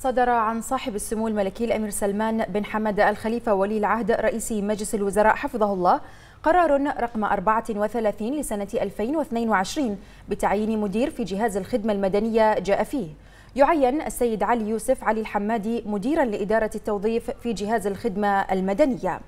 صدر عن صاحب السمو الملكي الأمير سلمان بن حمد الخليفة ولي العهد رئيس مجلس الوزراء حفظه الله قرار رقم 34 لسنة 2022 بتعيين مدير في جهاز الخدمة المدنية جاء فيه. يعين السيد علي يوسف علي الحمادي مديرا لإدارة التوظيف في جهاز الخدمة المدنية.